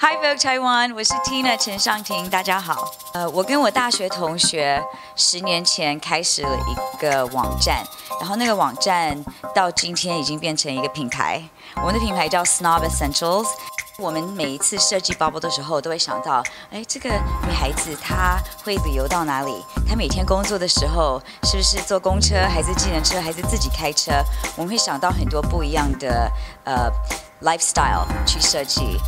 Hi Vogue Taiwan，我是 Tina 陈尚婷，大家好。呃，我跟我大学同学十年前开始了一个网站，然后那个网站到今天已经变成一个品牌。我们的品牌叫 Snob Essentials。我们每一次设计包包的时候，都会想到，哎，这个女孩子她会旅游到哪里？她每天工作的时候是不是坐公车，还是计程车，还是自己开车？我们会想到很多不一样的呃 lifestyle 去设计。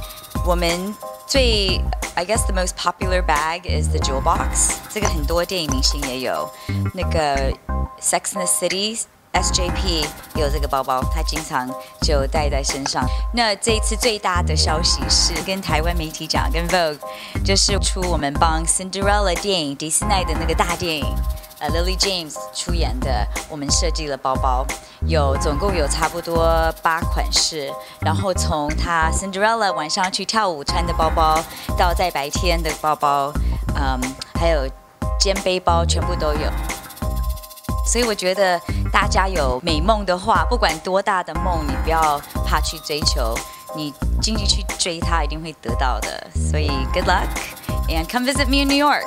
我们最，I guess the most popular bag is the jewel box。这个很多电影明星也有，那个 Sex in the City。SJP 有这个包包，他经常就带在身上。那这一次最大的消息是跟台湾媒体讲，跟 Vogue 就是出我们帮 Cinderella 电影迪士尼的那个大电影，呃 Lily James 出演的，我们设计了包包，有总共有差不多八款式，然后从她 Cinderella 晚上去跳舞穿的包包，到在白天的包包，嗯，还有肩背包，全部都有。所以我觉得大家有美梦的话，不管多大的梦，你不要怕去追求，你尽力去追它，一定会得到的。所以 good luck and come visit me in New York。